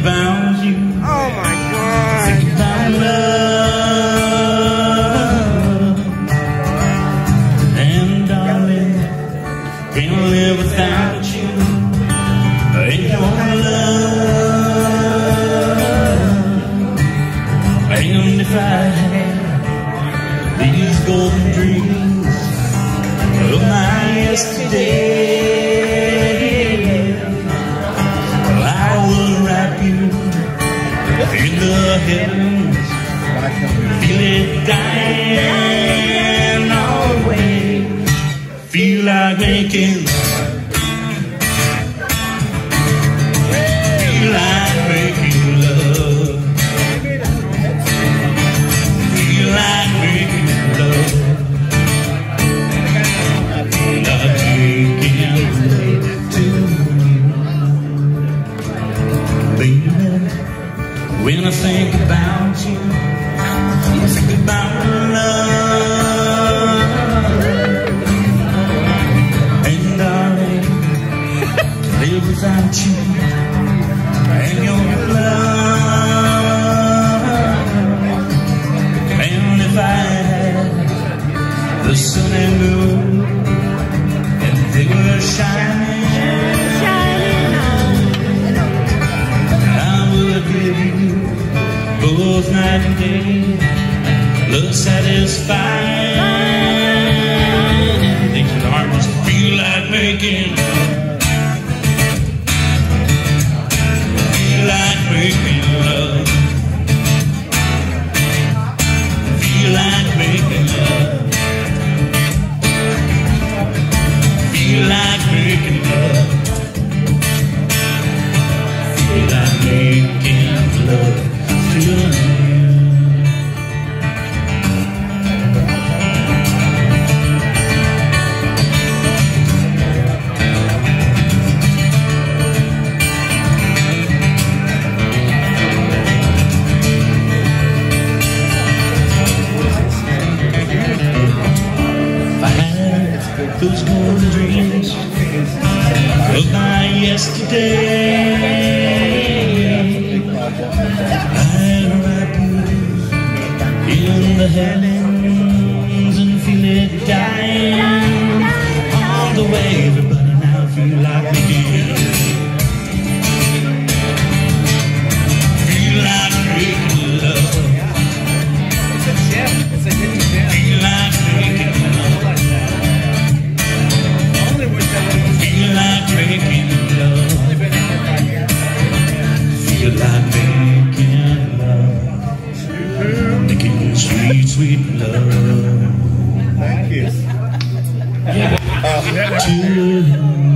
about you. Oh my god. Think about love. And darling, can't live without you. Ain't no love. And if I had these golden dreams of my yesterday, heavens. Feel it dying all the way. Feel like making. When I think about you, I think about love. And darling, live without you Love satisfying. Things that just feel like making. Feel like making love. Feel like making love. Feel like making love. Yesterday, I'd wrap you in the heavens and feel it dying sweet, love. Thank you. To uh,